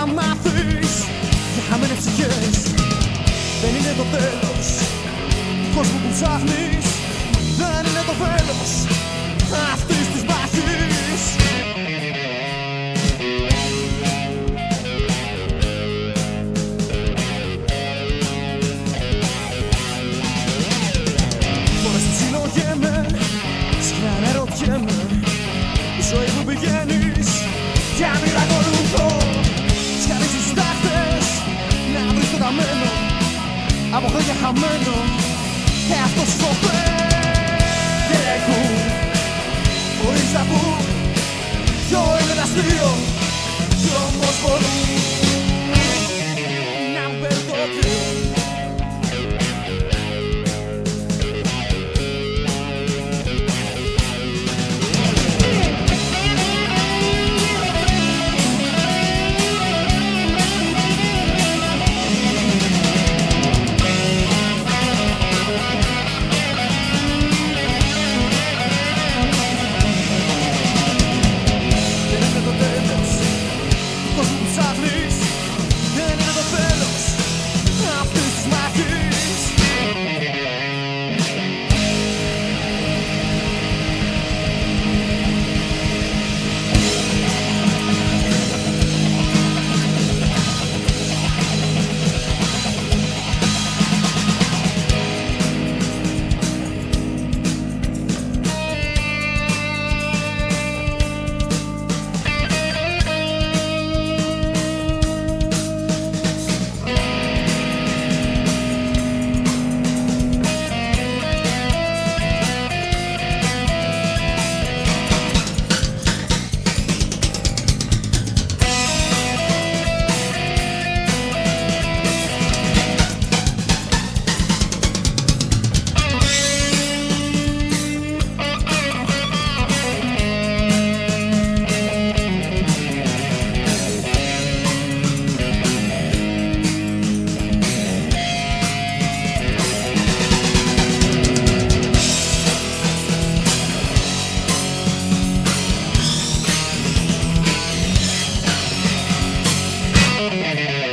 θα μάθεις. Για χαμένες ψυχές Δεν είναι το τέλος. Του κόσμου που ψάχνεις. από χρόνια χαμένο. Ε, αυτός Thank you.